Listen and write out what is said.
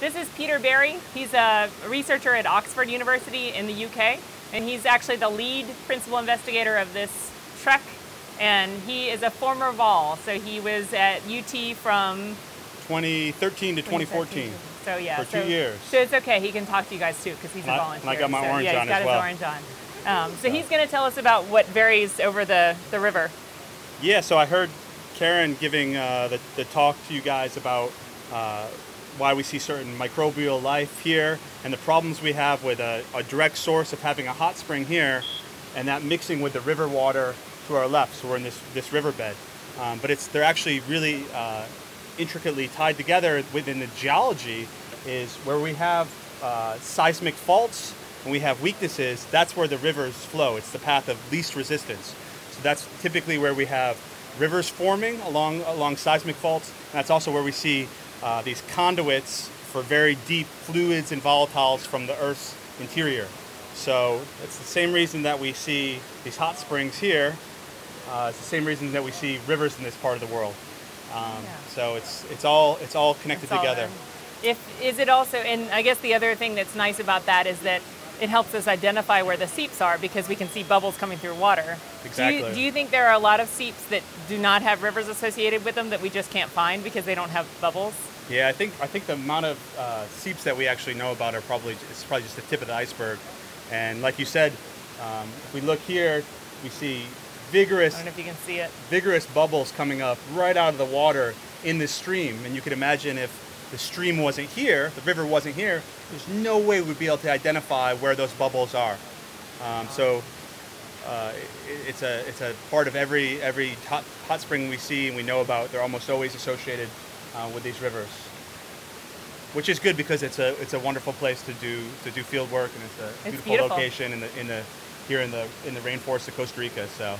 This is Peter Barry. He's a researcher at Oxford University in the UK, and he's actually the lead principal investigator of this trek. And he is a former Vol, so he was at UT from 2013 to 2014. So yeah, For two so, years. So it's okay. He can talk to you guys too because he's a volunteer. and I got my so, orange yeah, on he's got his orange on. Um, so he's going to tell us about what varies over the, the river. Yeah, so I heard Karen giving uh, the, the talk to you guys about uh, why we see certain microbial life here and the problems we have with a, a direct source of having a hot spring here and that mixing with the river water to our left. So we're in this, this riverbed. Um, but it's they're actually really uh, intricately tied together within the geology is where we have uh, seismic faults and we have weaknesses, that's where the rivers flow. It's the path of least resistance. So that's typically where we have rivers forming along along seismic faults. And that's also where we see uh, these conduits for very deep fluids and volatiles from the Earth's interior. So it's the same reason that we see these hot springs here. Uh, it's the same reason that we see rivers in this part of the world. Um, Yeah. So it's it's all it's all connected It's all together. there. If is it also, and I guess the other thing that's nice about that is that it helps us identify where the seeps are because we can see bubbles coming through water. Do you, Exactly. do you think there are a lot of seeps that do not have rivers associated with them that we just can't find because they don't have bubbles? Yeah, I think I think the amount of uh, seeps that we actually know about are probably it's probably just the tip of the iceberg. And like you said, um, if we look here, we see I vigorous don't know if you can see it. vigorous bubbles coming up right out of the water in this stream. And you can imagine if the stream wasn't here, the river wasn't here, there's no way we'd be able to identify where those bubbles are. Um, so uh, it, it's a it's a part of every every hot, hot spring we see and we know about. They're almost always associated uh, with these rivers, which is good because it's a it's a wonderful place to do to do field work and it's a It's beautiful, beautiful. location in the in the here in the in the rainforest of Costa Rica. So